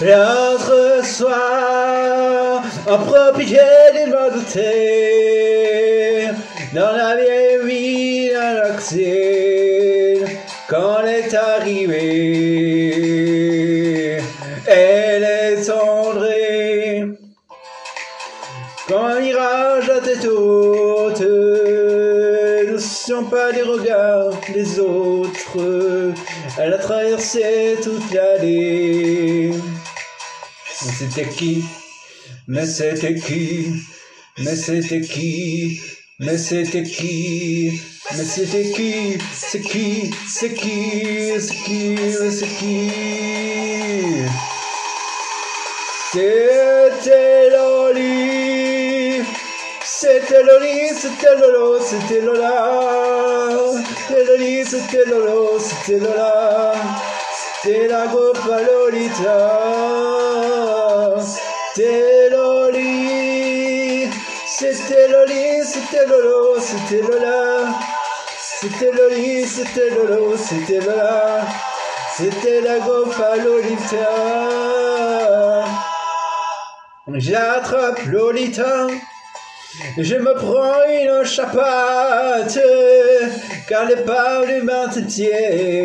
L'autre soir, en profiter d'une bonne thé, dans la vieille ville à l'Oxine, quand elle est arrivée, elle est cendrée, comme un mirage à tête haute, ne sont pas les regards des autres, elle a traversé toute l'allée. Mais c'était qui? Mais c'était qui? Mais c'était qui? Mais c'était qui? Mais c'était qui? C'est qui? C'est qui? C'est qui? C'est qui? C'était Loli. C'était Loli, c'était Lolo, c'était Lola. C'était Loli, c'était Lolo, c'était Lola. C'était la Gopa Lolita C'était Loli C'était Loli, c'était Lolo, c'était Lola. C'était Loli, c'était Lolo, c'était Lola. C'était la Gopa Lolita. J'attrape Lolita. Je me prends une chapate, car les pas du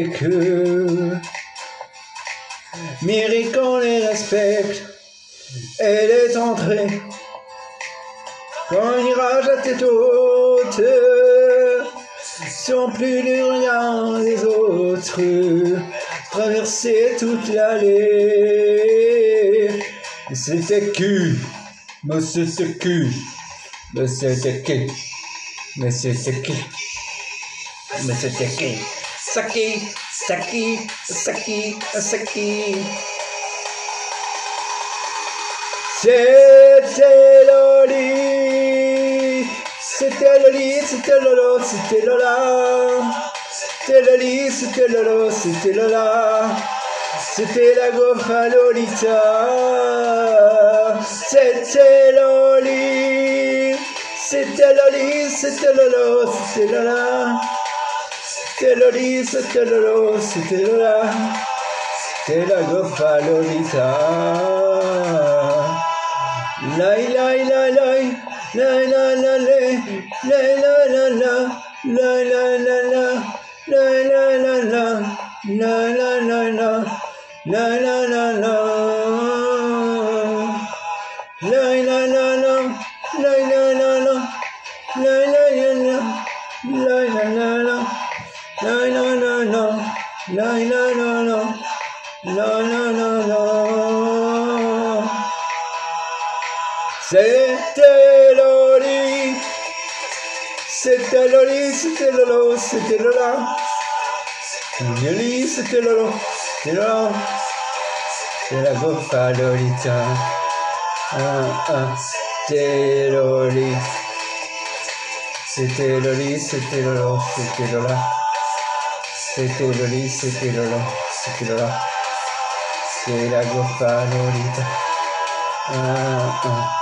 que Mérite qu'on les respecte, elle est entrée. Quand un mirage à tête haute, sans plus de rien les autres, traverser toute l'allée. C'était cul, mais c'était cul. Mais c'était qui Mais c'était qui Mais c'était qui Saki, Saki, Saki, Saki. C'était Loli, c'était Loli, c'était Lolo, c'était Lola. C'était Loli, c'était Lolo, c'était Lola. C'était la Gofa Lolita. C'était Loli. C'était Loli, c'était Lolo, c'était Lola. C'était Loli, c'était Lolo, c'était Lola. C'était la Gofa Lolita. Lai lai lai lai, lai lai lai lai, lai lai lai lai, lai lai lai lai, lai lai lai lai, lai lai lai lai. La la la la La la la la La la la la La la la la La la la la La la la la La la la la Sentelo lì, sentelo lì, sentelo lo, sentelo là, sentelo lì, sentelo lo, sentelo là, la goffa l'orizza, ah ah, sentelo lì, sentelo lì, sentelo lo, sentelo là, sentelo lì, sentelo lo, sentelo là, della goffa l'orizza, ah ah.